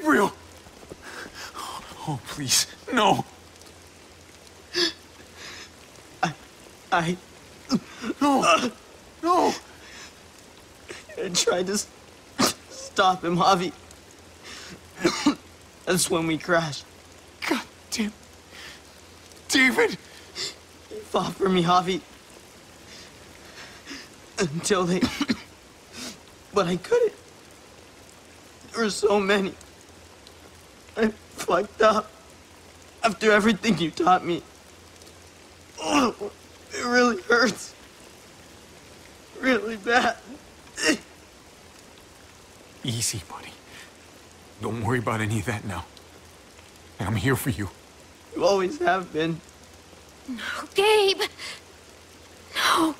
Gabriel! Oh, please, no! I I... No! No! I tried to stop him, Javi. That's when we crashed. God damn. David! He fought for me, Javi. Until they. but I couldn't. There were so many. I fucked up. After everything you taught me. Oh, it really hurts. Really bad. Easy, buddy. Don't worry about any of that now. I'm here for you. You always have been. No, Gabe! No!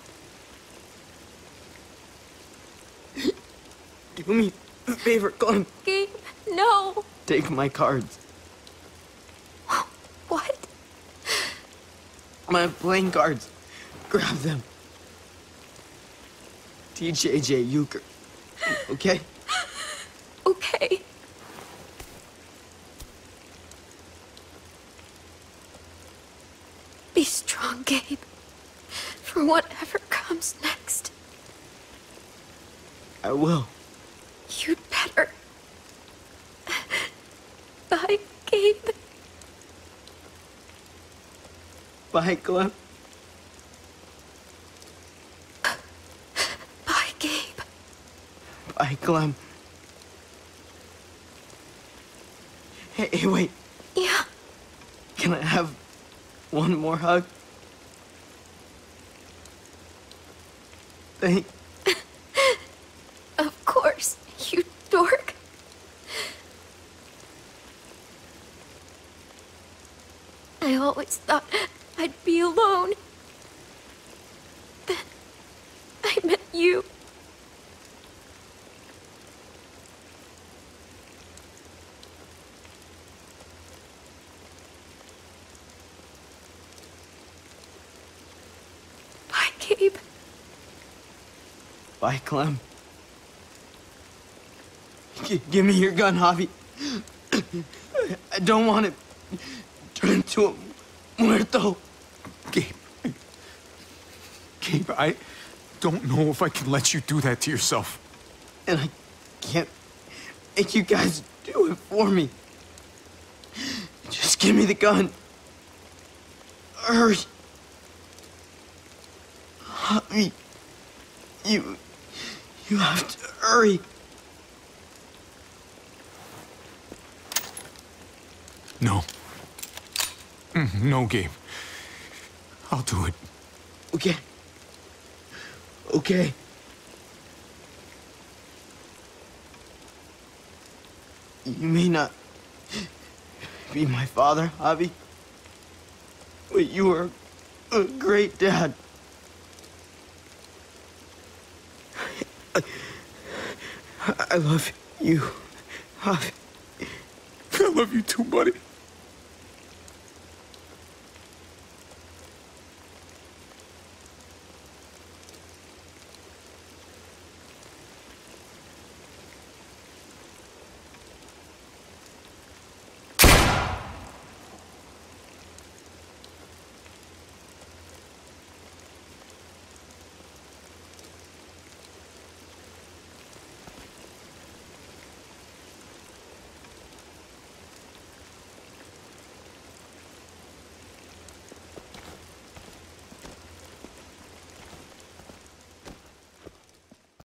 Do me a favor, Clem. Gabe, no! Take my cards. What? My playing cards. Grab them. TJJ Euchre. Okay? Okay. Be strong, Gabe. For whatever comes next. I will. You'd better. Bye, Gabe. Bye, Clem. Bye, Gabe. Bye, Clem. Hey, hey, wait. Yeah. Can I have one more hug? Thank. Of course, you dork. I always thought I'd be alone. Then I met you. Bye, Gabe. Bye, Clem. G- give me your gun, Javi. I don't want it. turn into a muerto. Gabe. Gabe, I don't know if I can let you do that to yourself. And I can't make you guys do it for me. Just give me the gun. Hurry. Javi, you, you have to hurry. No. Mm, No, Gabe. I'll do it. Okay. Okay. You may not be my father, Javi, but you are a great dad. I, I love you, Javi. I love you too, buddy.